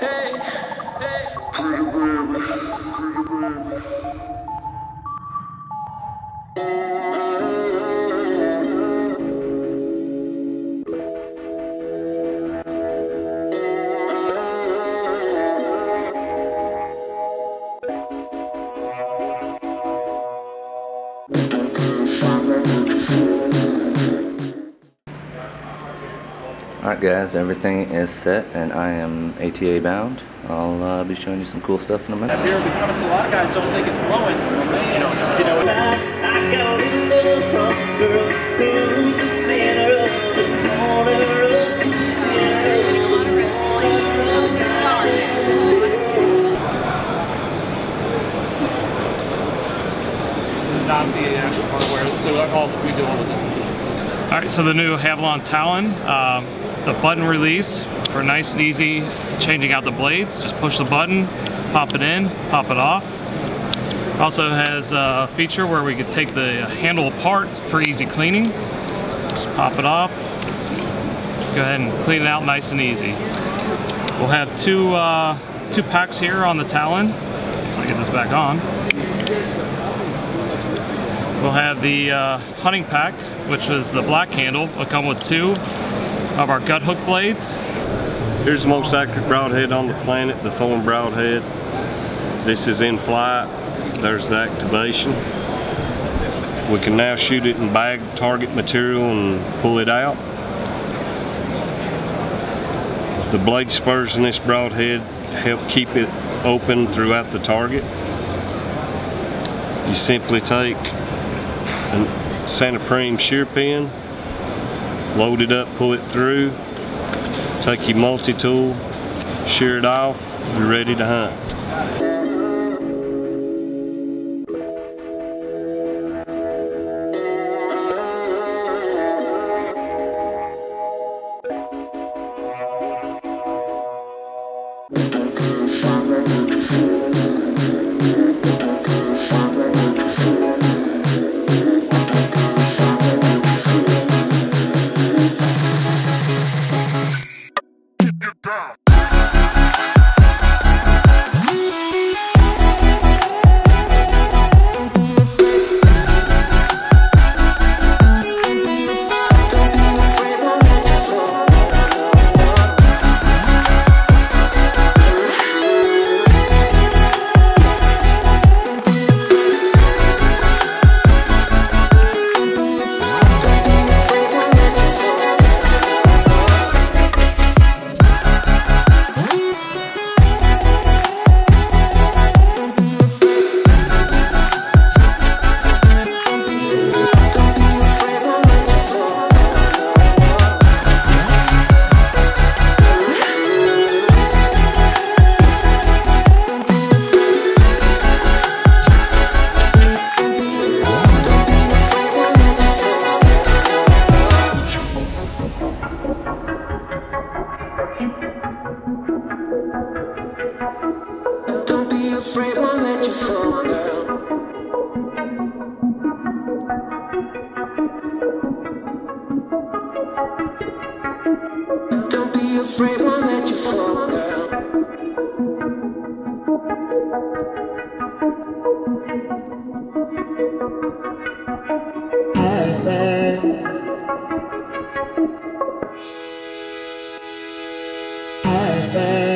Hey, hey, pretty baby, pretty baby. Alright guys, everything is set and I am ATA bound. I'll uh, be showing you some cool stuff in a minute. Beer because a lot of guys don't think it's blowing. You know, you know. I got a love from a girl who's the center of the corner of the center of the Not the actual hardware. So all we do all of it. All right. So the new Havalon Talon, um, the button release for nice and easy changing out the blades. Just push the button, pop it in, pop it off. Also has a feature where we could take the handle apart for easy cleaning. Just pop it off. Go ahead and clean it out nice and easy. We'll have two uh, two packs here on the Talon. Let's get this back on. We'll have the uh, hunting pack, which is the black handle. Will come with two of our gut hook blades. Here's the most accurate broadhead on the planet, the Thorn broadhead. This is in flight. There's the activation. We can now shoot it in bag target material and pull it out. The blade spurs in this broadhead help keep it open throughout the target. You simply take a Santa Santoprene shear pin, load it up, pull it through, take your multi-tool, shear it off, you're ready to hunt. Don't afraid, won't let you fall, girl. Yeah.